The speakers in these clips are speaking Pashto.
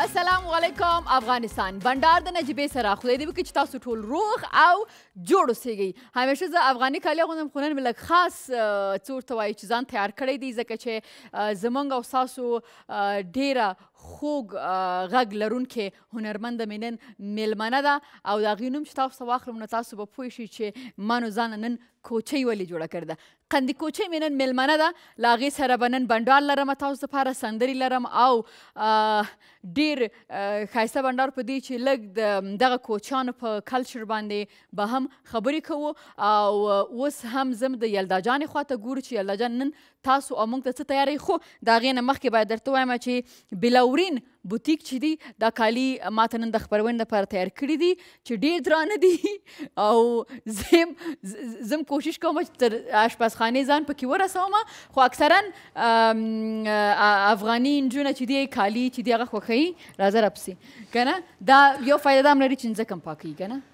السلام علیکم افغانستان بندار د نجیبې سره خدای دې وکړي چې تاسو ټول روغ او جوړ اوسېږئ همیشه زه افغاني کالي اغوندم خو نن مې لږ خاص څه ورته وایي چې ځان تیار کړی دی ځکه چې زمونږ او ستاسو ډېره خوږ غږ لرونکې هنرمنده مې نن مېلمنه ده او د هغې نوم چې تاسو ته واخلم نو تاسو به پوه شئ چې ما نو ځانه نن کوچۍ ولې جوړه کړې ده قندي کوچۍ مې نن مېلمنه ده له هغې سره به نن بنډار لرم تاسو دپاره سندرې لرم او ډېر ښایسته بنډار په دې چې لږ د دغه کوچیانو په کلچر باندې به هم خبرې کوو او اوس هم زم د یلدا جانې خواته ګورو چې یلدا جان نن تاسو او موږ ته څه تیارئ خو د هغې نه مخکې باید درته ووایم چې بلاورین بوتیک چې دي دا کالي ما ته نن د خپرونې لپاره تیار کړي دي چې ډېر درانه دي او زم زم کوشش کوم چې تر آشپزخانې ځان پکې ورسوم خو اکثرا افغاني نجونه چې دي کالي چې دي هغه خوښوي راځه راپسې که نه دا یو فایده دا هم لري چې ځکه هم پاکوي که نه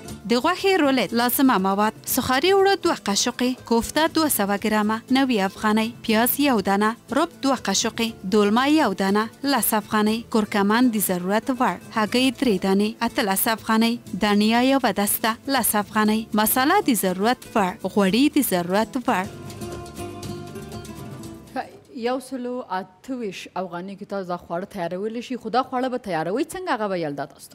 د غوښې رولېت لازمه مواد، سوخاري اوړه دوه قاشقې، کوفته دوه سوه ګرامه، نوي افغانۍ، پیاز یو دانه، رب دوه قاشقې، دولمه یو دانه، لس افغانۍ، کورکمن د ضرورت وړ، هګۍ درې دانې، اتلس افغانۍ، دڼیا یوه دسته، لس افغانۍ، مساله د ضرورت وړ، غوړي د ضرورت وړ. په یو سل او اته ویشت افغانیو کې تاسو دا خواړه تیارولی شئ، خو دا خواړه به تیاروئ څنګه هغه به یې الدا تاسو ته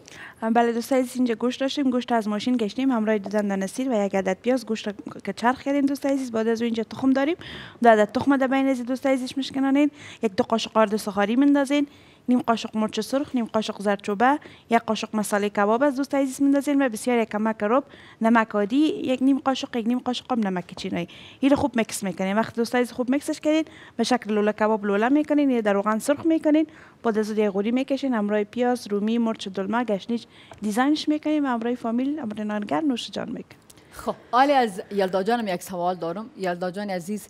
بله دوستای عزیز اینجا گوشت داشتیم گوشت از ماشین گشتیم همراه دو دندان سیر و یک عدد پیاز گوشت را که چرخ کردیم دوستای عزیز بعد از اینجا تخم داریم دو عدد تخم در بین از دوستای عزیز مشکنانین یک دو قاشق آرد سخاری مندازین نیم قاشق مرچ سرخ نیم قاشق زردچوبه یک قاشق مساله کباب از دوستای عزیز مندازین و بسیار یک کمک رب نمک عادی یک نیم قاشق یک نیم قاشق هم نمک چینایی این خوب مکس میکنین وقت دوستای عزیز خوب مکسش کردین به شکل لوله کباب لوله میکنین یا در روغن سرخ میکنین بعد از او دیگه غوری میکشین همراه پیاز رومی مرچ دلمه گشنیج دیزاینش میکنیم همراه فامیل همراه نانگر نوش جان میکنیم خب حالی از یلدا جانم یک سوال دارم یلدا جان عزیز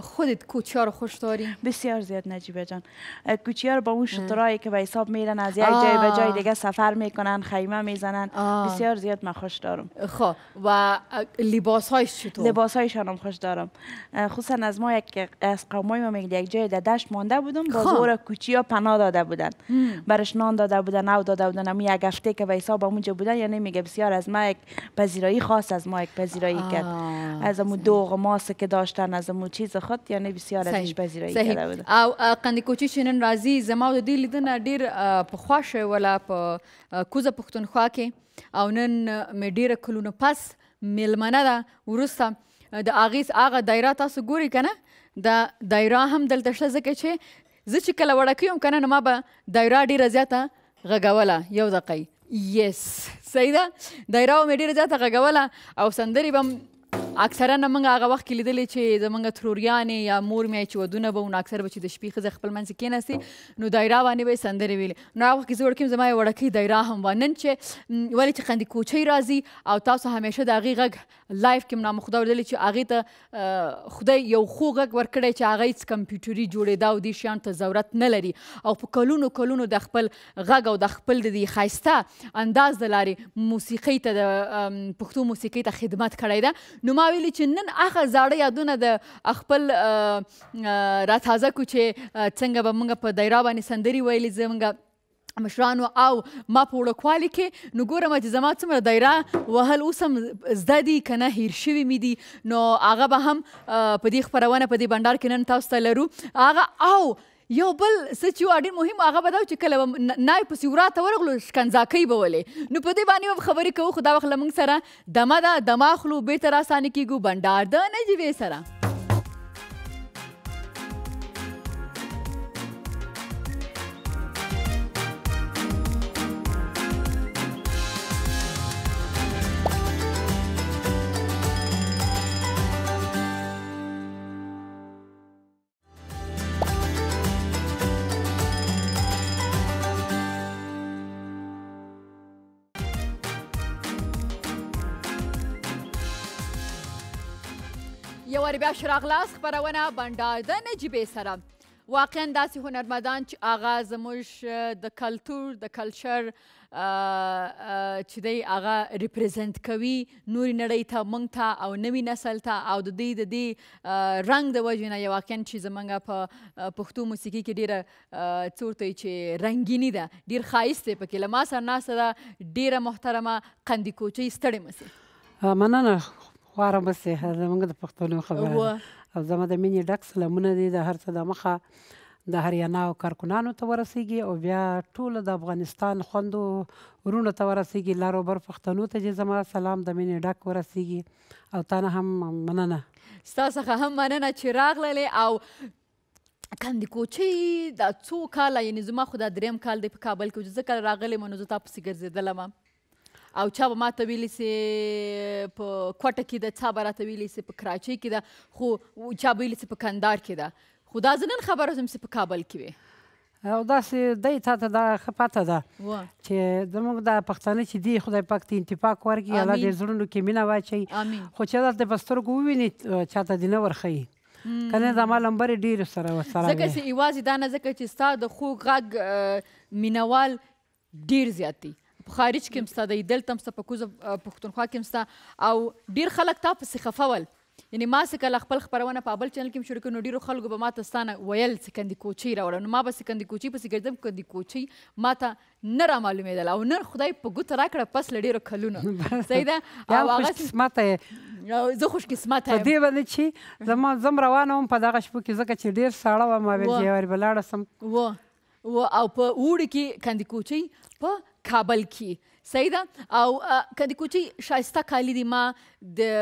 خودت کوچی ها رو خوش داری بسیار زیاد نجیبه جان کوچی ها رو با اون شطرایی که به حساب میرن از یک جای به جای دیگه سفر میکنن خیمه میزنن بسیار زیاد من خوش دارم خب و لباسایش چطور؟ لباسایشان هم خوش دارم خصوصا از ما یک از قومای ما میگه یک جای در دشت مانده بودم خب. باز او را کوچی ها پناه داده بودن برش نان داده بودن او داده بودن امی یک هفته که به حساب اونجا بودن یعنی میگه بسیار از ما یک پذیرایی خاص از ما یک پذیرایی کرد از امو دو غماس که داشتن از امو چیز خود یعنی بسیار ازش پذیرایی کرده بود او قندی کوچی چې نن راځي زما د دې لیدنه ډیر په خوښه ولا په کوزه پښتونخوا کې او نن مې ډیره کلونو پس میلمنه ده وروسته د اغیز هغه دایره تاسو ګوري کنه دا دایره هم دلته شته ځکه چې زه چې کله وړکی وم کنه نو ما به دایره ډیره زیاته غږوله یو دقیقه یس صحیح ده دایره مې ډیره زیاته غږوله او سندرې به اکثرا موږ هغه وخت کې لیدلې چې زمونږ تروریانې یا مور مې چې ودونه به نو اکثر به چې د شپې ښځه خپل منځ کې کېناستې نو دایرا باندې به یې سندرې ویلې نو هغه وخت کې زه وړکیم زما یې وړکۍ دایرا هم وه نن چې ولې چې قندي کوچۍ راځي او تاسو همیشه د هغې غږ لایف کې نام خدا ورلې چې هغې ته خدای یو خو غږ ورکړی چې هغه هیڅ کمپیوټري جوړېدا او دې شیان ته ضرورت نه لري او په کلونو کلونو د خپل غږ او د خپل د دې ښایسته انداز د لارې موسیقۍ ته د پښتو موسیقۍ ته خدمت کړی ده نو ما ویلي چې نن هغه زاړه یادونه د خپل را تازه کو چې څنګه به موږ په دایرا باندې سندري ویلې زموږ مشرانو او ما په وړوکوالي کې نو ګورم چې زما څومره دایره وهل اوس هم زده دي که نه هیر شوي مې دي نو هغه به هم په دې خپرونه په دې بنډار کې نن تاسو ته لرو هغه او یو بل څه چې اډیر مهم هغه به دا چې کله به نای په سیورا ته ورغلو شکنځاکۍ به ولې نو په دې باندې به خبرې کوو خو دا وخت لمونږ سره دمه ده دما خلو بیرته راسانه کیږو بنډار د نجیبې سره یو وار بیا شراغلاس خبرونه بنډار د نجیبې سره واقعا داسې هنرمندان چې هغه زموږ د کلتور د کلچر چې دی هغه ریپریزنټ کوي نوري نړۍ ته مونږ ته او نوي نسل ته او د دې د دې رنګ د وجې نه واقعا چې زمونږ په پښتو موسیقي کې ډیره څه ورته چې رنګینی ده ډیر خایست دی پکې له ما سره ناسته ده ډیره محترمه قندي کوچۍ ستړې مسي مننه خواره مسي زمونږ د پښتنو خبره او زما د مینې ډک سلامونه دي د هر څه د مخه د هریانا او کارکنانو ته ورسیږي او بیا ټول د افغانستان خوندو وروڼو ته ورسیږي لر او بر پښتنو ته جې زما سلام د مینې ډک ورسیږي او تانه هم مننه. ستا څخه هم مننه چې راغللې او کندي کوچۍ دا څو کاله یعنی زما خو دا دریم کال دی په کابل کې چې زه کله راغلې ما نو زه تا پسې ګرځېدلم. او چا به ماته ویلی سي په کوټه کي ده چا به راته ویلی سي په کراچۍ کي ده خو چا به ویلی سي په کندهار کي ده خو دا زه نن خبر سوم سي په کابل کي وي. او داسي دی تاته دا ښه پته ده چي زموږ دا پښتانه چي دي خدای پاک ته انتفاق ورکړي الله دي زړونو کي مینه واچوي خو چي دلته په سترګو وویني چاته دي نه ورښيي کنه زما لمبرې ډېرې سره وسره وې. ځکه چې یوازې دا نه ځکه چې ستا د خوږ غږ مینوال ډیر زیات دی په خارج کې هم سته دی دلته هم سته په کوزه پښتونخوا کې هم سته او ډیر خلک تا پسې خفه ول یعنی ما سه کله خپل خبرونه په بل چینل کې شروع کړ نو ډیرو خلکو به ما ته ستانه ویل چې کندي کوچي راوړه نو ما به کندي کوچي پسې ګرځم کندي کوچي ما ته نه را معلومېدل او نن خدای په ګوته راکړه پس له ډیرو کلونو صحیح ده او هغه قسمت زه خوش قسمت یم په دې باندې چې زما زم روانه وم په دغه شپو کې ځکه چې ډیر ساړه وم او بیا بلاړه سم و و او په اوړي کې کندکوچۍ په کابل کې صحیح ده او کندکوچۍ شایسته کالي دي ما د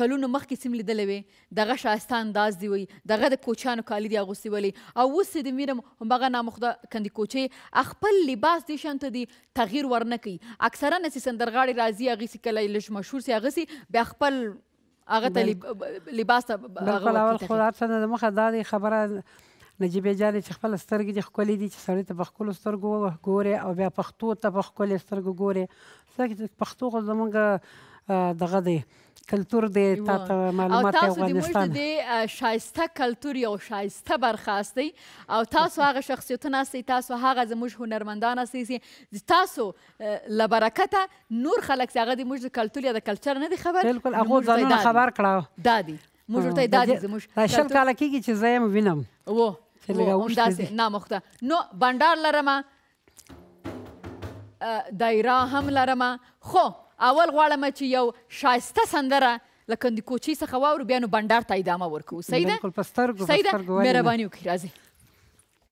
کلونو مخکې سیم لیدلې وي دغه شایسته انداز دی وي دغه د کوچانو کالي دی اغوستي ولي او اوس د میرم همغه نامخده کندکوچۍ خپل لباس دې شانته دی تغییر ورنه کوي اکثرا نسی سندرغاړي راځي هغه سی کله لږ مشهور سی هغه سی بیا خپل هغه ته لباس ته بالکل اول خو هر څه نه د مخه دا دی خبره نجیبې جانې چې خپل سترګې دې ښکلې دي چې سړی ته په ښکلو سترګو ګورې او بیا پښتو ته په ښکلې سترګو ګورې ځکه پښتو خو زمونږ دغه دی کلتور دی تا ته معلومات او تاسو د موږ د شایسته کلتور یو شایسته برخه استی او تاسو هغه شخصیتونه استی تاسو هغه زموږ هنرمندان استی تاسو له برکته نور خلک چې هغه دي موږ د کلتور یا د کلچر نه دي خبر بالکل هغه ځانونه خبر کړه دا دي موږ ورته دا دي زموږ شل کاله کېږي چې زه یې وینم وو همداسې نامخته نو بنډار لرم دایره هم لرم خو اول غواړم چې یو شایسته سندره له کندي کوچي څخه واورو بیا نو بنډار ته ادامه ورکوو صحیح ده صحیح ده مهرباني وکړئ راځئ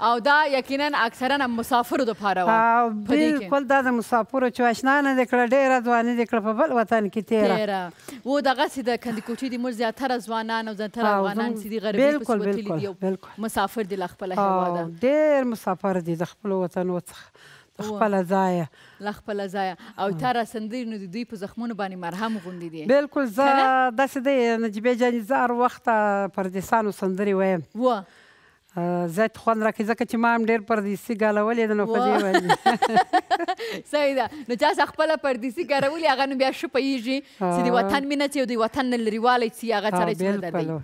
او دا یقینا اکثرا مسافرو دپاره وه په دې کې بلکل دا د مسافرو چې اشنا نه دې کړه ډېره ځواني دې کړه په بل وطن کې تېره تېره وو دغسې د کندکوټې دي موږ زیاتره ځوانان او زیاتره او افغانان زموږ چې دي غربي پسې بلکل وتلي بلکل دي او بلکل مسافر دي له خپله او هېواده ډېر مسافر دي د خپلو وطنو څخه د وو خپله ځایه له خپله ځایه او او تا را سندرې نو د دوی په زخمونو باندې مرهم غوندې دي بلکل زه کنه داسې دی نجیبې جانې زه هر وخت پردېسانو سندرې ویم وو زیات خوند راکې ځکه چې ما هم ډېر پردیسي ګالولې ده نو په دې وجه صحیح ده نو چا څه خپله پردیسي ګالولې هغه نو بیا ښه پوهېږي چې د وطن مینه چې د وطن نه لرېوالی چې هغه سړی چې نه دردوي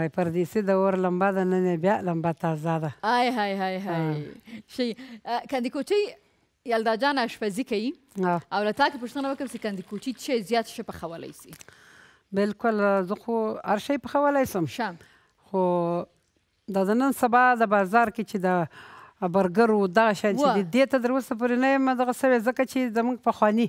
آی پردیسي د اور لمبه ده نن بیا لمبه تازه ده آی های های های شي کاندي کوچي یلدا جان اشپزی کوي او له تا کې پوښتنه وکړم چې کندي کوچي څه زیات شه پخولی سي بالکل زه خو هر شی پخولی سم خو دا د نن سبا د بازار کې چې د برګر او دغه شیان چې دي دې ته تر اوسه پورې نه یم دغه سوې ځکه چې زموږ پخواني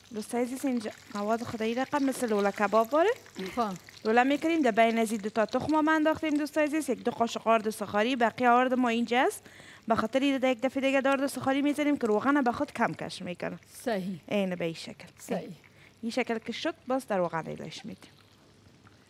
دوست عزیز اینجا مواد خدایی رقم مثل لوله کباب باره خب لوله میکردیم در بین از دو تا تخم ما انداختیم دوست عزیز یک دو قاشق آرد و سخاری بقیه آرد ما اینجا است به خاطر ایده یک دفعه دیگه دارد و سخاری میزنیم که روغن به خود کم کش میکنه صحیح اینه به این شکل صحیح این شکل که شد باز در روغن ایلش میدیم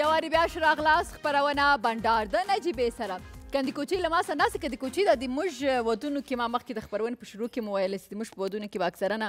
یواري بیا شراغلاس خبرونه بندار د نجیبې سره کندی کوچی له ما سره ناسې کندی کوچی د موږ ودونو کې ما مخکې د خبرونې په شروع کې مو ویل چې موږ په ودونو کې به اکثرا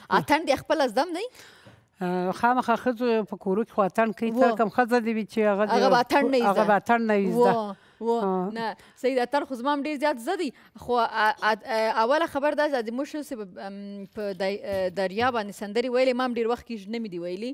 اتڼ بیا خپل از دم نه خامخا خزو په کورو کې خو اتڼ کوي تر کم خزه دی وی چې هغه هغه اتڼ نه هغه اتڼ نه زده و نه سید اتر خو زمام ډیر زیات زدي خو اوله خبر دا چې مشر سه په دریا باندې سندري ویلې مام ډیر وخت کې نه مې دی ویلي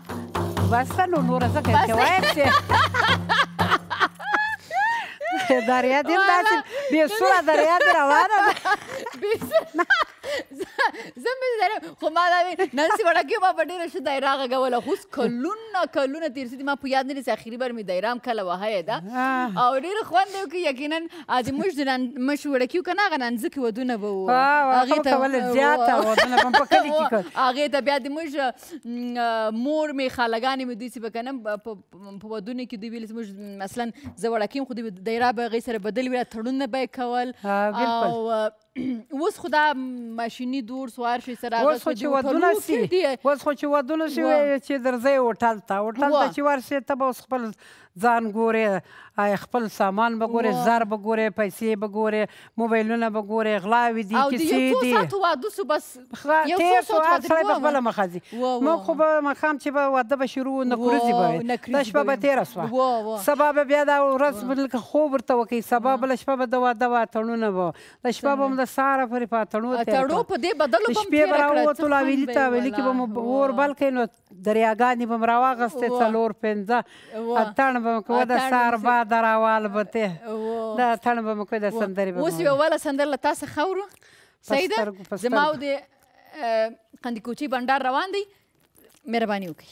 بسته نو نور څه کوي وایسته دریا دې داسې بې سوره دریا دې روانه ده زه مې زره خو ما دا وی نن سی وړه کې ما په ډیره شه دایره غوله خو کلونه کلونه تیر سي ما په یاد نه لسه اخیری بار مې دایرام کله وهاي دا او ډیر خوند یو کې یقینا د مش د نن مش وړه کې کنه غنن ځکه ودونه وو هغه ته ول زیاته ودونه په کلی کې هغه ته بیا د مش مور مې خاله ګانې مې دوی چې به که نه په ودونو کې دوی ویل چې موږ مثلا زه وړکې یم خو دوی دایره به هغې سره بدل وي تړونونه به یې کول او اوس خو دا ماشیني دور سوار شي سره هغه اوس خو چې ودونه سي اوس خو چې ودونه سي چې درځئ هوټل ته هوټل ته چې ورسې ته به اوس خپل ځان ګورې آیا خپل سامان به ګورې زر به ګورې پیسې به ګورې موبایلونه به ګورې غلاوې دي کیسې دي او د یو څو ساعتو واده سو بس یو څو ساعتو هر سړی په خپله مخه ځي موږ خو به ماښام چې به واده به شروع وو نکریزې به وې دا شپه به تېره سوه سبا به بیا دا ورځ لکه خوب ورته وکړئ سبا بله شپه به د واده وه اتڼونه به وه شپه به مو د سهاره پورې په اتڼو تېره کړه د شپې به راووتلو حویلي ته حویلي کې به مو اور بل کړئ نو دریاګانې به مو راواغستې څلور پنځه اتڼ به مو کوه د سار باد راوال بتې د اتڼ به مو کوه د سندرې به اوس یوله سندر له تاسو خورو سید زما او د قندکوچي بنډار روان دی مهرباني وکړئ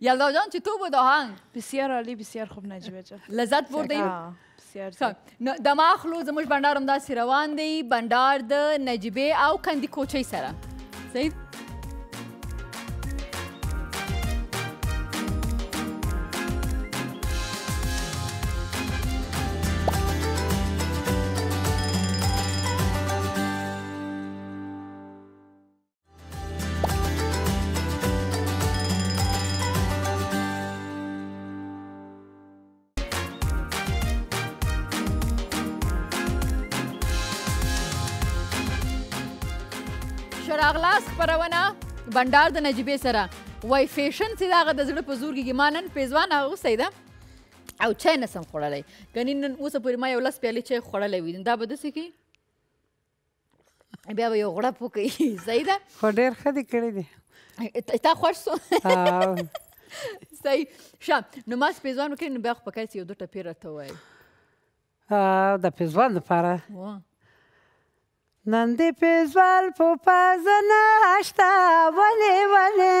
یلدا جان چطور بود آهنگ؟ بسیار عالی بسیار خوب نجیبه جان لذت بردیم بسیار خب، نو دما اخلو زموږ بنډار هم داسې روان دی بنډار د نجیبې او کندي کوچۍ سره صحیح شراغلاس خبرونه بندار د نجیبې سره وای فیشن چې داغه د زړه په زور کې مانن پیزوان هغه سیدا او چای نه سم خوړلای کني نن اوس پورې ما یو لس پیالې چای خوړلې وي دا به دسې کې بیا به یو غړپ وکړي صحیح ده خو ډېر ښه دې کړی دی تا خوښ سو صحیح ښه نو ما سپې ځوان وکړي نو بیا خو پکار چې یو دوه ټپې راته ووایي د پېزوان لپاره نن دې پېزوال په پزه نه شته ولې ولې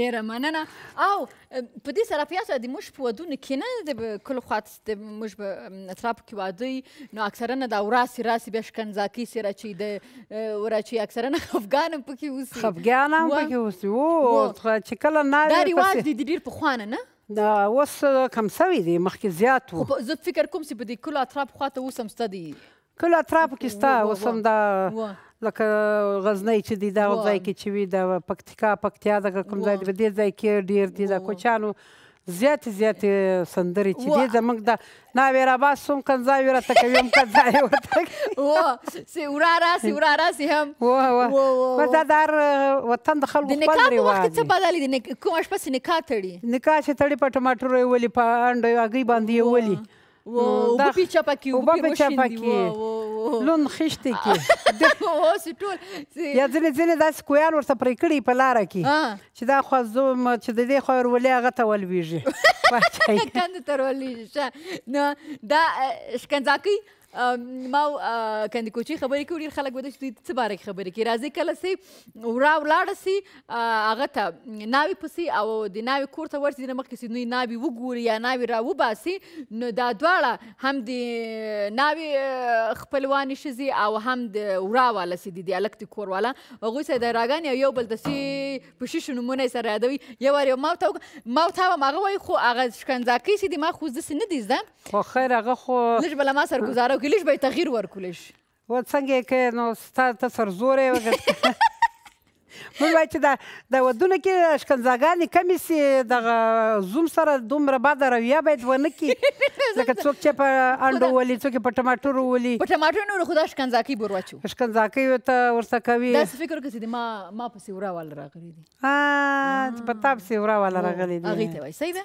ډیره مننه او په دې سره بیا د موږ په ودونو کې نه د کل خواط د موږ په اطراف کې واده نو اکثرا دا وراسي راسي بیا شکنځاکی سره چې د ورچی اکثرا افغان په کې اوسي خفګان هم په کې اوسي او چې کله نه دا ریواج دی ډیر په خوانه نه دا اوس کم سوي دي مخکې زیات وو زه فکر کوم چې په دې کلو اطراف خواته اوس هم ستدي کله اطرافو کې ستا اوس هم دا لکه غزنی چې دی دا ځای کې چې وي د پکتیکا پکتیا دغه کوم ځای دی په دې ځای کې ډیر دي د کوچانو زیات زیات سندرې چې دې زموږ د نا ویرا با سوم کنځا ویرا ته کوي هم کنځا یې ورته و سی ورا را سی ورا را سی هم و و و دا دار وطن د خلکو خپل ریواج دی نکاح وخت څه بدل دي کوم شپه سې نکاح تړي نکاح چې تړي په ټماټر یې ولي په انډو هغه باندې یې ولي و اوبه پی چپه کی اوبه پی روشیندي و لون خشتي کی اوس ټول یا ځنه ځنه داس کویان ورته پرې کړی په لار کې چې دا خو زو چې د دې خور ولې هغه ته ولویږي کند تر ولې نو دا شکنځاکی ما کندي کوچي خبرې کوي ډیر خلک ودا چې څه باره خبرې کوي راځي کله سي ورا ولاړه سي هغه ته ناوي پسي او د ناوي کور ته ورسي دنه مخکې سي نوی ناوي وګوري یا ناوي را وباسي نو دا دواړه هم د ناوي خپلواني شزي او هم د ورا والا سي دي د الک د کور والا هغوی سره د راګان او یو بل د سي په شیشو نمونه سره یادوي یو وار یو ماوته ماوته هم هغه وایي خو هغه شکنځاکي سي دي ما خو زه سي نه دي زده خو خیر هغه خو لږ بل ما سره گزاره وکړي لږ به تغیر ورکړي و څنګه یې که نو ستا ته سرزوری وګرځي موږ وایو چې دا د ودونو کې اشکنځاګانې کمې سي دغه زوم سره دومره بده رویه باید ونه کړي لکه څوک چې په انډو ولي څوک په ټماټرو ولي په ټماټرو نور خدا اشکنځاکۍ بور واچو اشکنځاکۍ ته ورته کوي داسې فکر وکړه چې ما ما پسې ورا والا راغلي دي ها په تا پسې ورا والا راغلي دي هغې ته وایي صحیح ده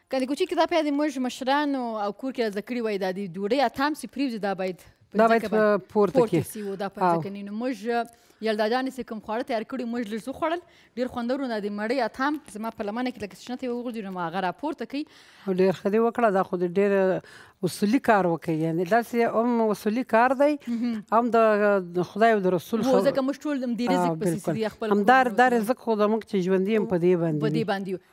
که د کوچي کتاب یادې موږ مشرانو او کور کې زده کړی وای دا د ډوډۍ اتام سی پریوځي دا باید دا باید پورته کې سی و دا پنځه کني نو موږ یلداجانې چې کوم خواړه تیار کړي موږ لږ وخوړل ډیر خوندور نه دی مړی اتام زما په لمنه کې لکه شنه ته وګورځي نو هغه راپورته کوي ډیر خدي وکړه دا خو ډیر اصولي کار وکړي یعنی دا سي هم اصولي کار دی هم د خدای او د رسول خو ځکه موږ ټول د رزق په سیسي خپل هم دار دار رزق خو د موږ چې ژوندې هم په دې باندې په دې باندې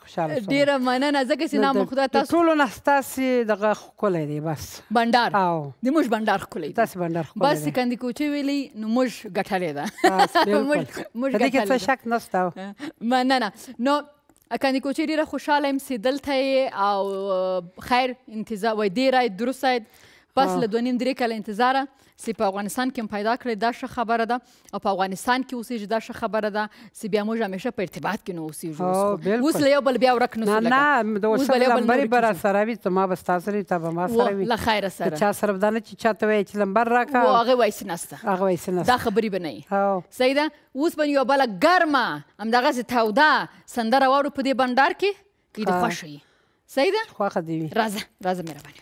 خوشحاله شوم ډیره مننه ځکه چې نام خدا تاسو د ټولو نه ستاسو دغه ښکلی دی بس بندار او د موږ بندار ښکلی دی تاسو بندار ښکلی بس کندی کوچه ویلی نو موږ ګټلې ده موږ ګټلې ده څه شک نشته مننه نو کندی کوچه ډیره خوشاله یم چې دلته او خیر انتظار وای دی رای درست پس له دوه نیم درې کاله انتظاره سی په افغانستان کې هم پیدا کړی دا ښه خبره ده او په افغانستان کې اوسېږي دا ښه خبره ده سی بیا موږ همیشه په ارتباط کې نه اوسېږو اوس له یو بل بیا ورک نه نه نه د اوس بل نمبر به را سره وي ته ما به تاسو سره ته به ما سره وي له خیر سره چا سره دا نه چې چاته وایي چې نمبر راکا او هغه وایي نسته هغه وایي نسته دا خبرې به نه سیدا اوس به یو بل ګرمه هم دغه سي تاودا سندره وارو په دې بندر کې دې خوښي سیدا خوخه دی راځه راځه مهرباني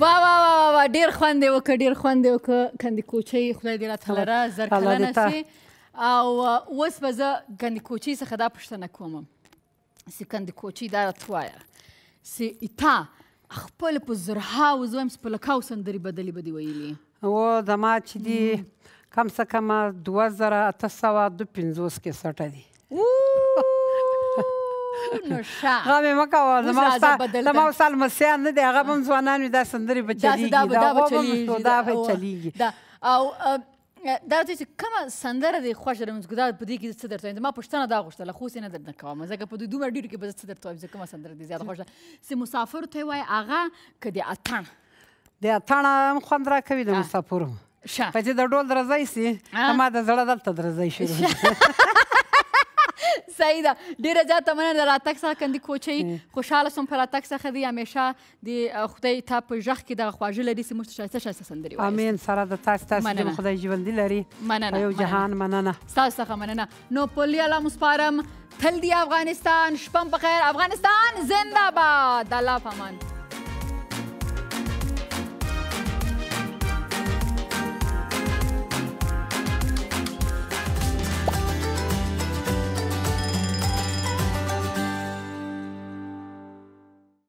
وا وا وا وا وا ډیر خوند یې وکړ ډیر خوند یې وکړ کندي کوچۍ خدای دې راته لره زر کلنه سي او اوس به زه کندي کوچۍ څخه دا پوښتنه کوم چې کندي کوچۍ دا راته وایه چې تا خپل په زرهاو زه وایم چې په لکاو سندرې بدلې به دې ویلي او زما چې دي کم څه کم دوه زره اته سوه دوه پنځوس کېسټه دي نو شا غم مې مکوه زما استاد زما استاد مسیان نه دی هغه هم ځوانان وي دا سندرې به چلیږي دا به چلیږي دا به چلیږي او دا چې کومه سندره دی خوښ لرم چې دا په دې کې څه درته وایم ما پښتنه دا غوښتله خو سینه درنه کوم ځکه په دې دومره ډیرو کې به څه درته وایم چې کومه سندره دی زیات خوښ سي مسافر ته وای اغه کدي اتن د اتن خوند را کوي د مسافر شه په چې د ډول درځای سي ما د زړه دلته درځای شروع صحیح ده ډیره زیاته مننه د راتګ څخه کندي کوچي خوشاله سوم په راتګ څخه دی همیشه د خدای تا په ژغ کې د خواږه لري سي موږ شایسته شایسته سندري وایي امين سره د تاسو تاسو د خدای ژوندي لري مننه یو جهان مننه تاسو څخه مننه نو پلی علم سپارم تل دی افغانستان شپم په خیر افغانستان زنده باد الله پامان